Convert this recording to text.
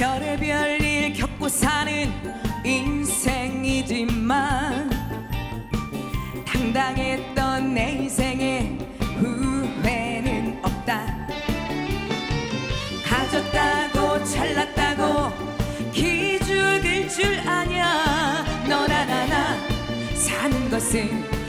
별의별 일 겪고 사는 인생이지만 당당했던 내 인생에 후회는 없다. 가졌다고 잘났다고 기죽을 줄 아냐. 너나 나나 사는 것은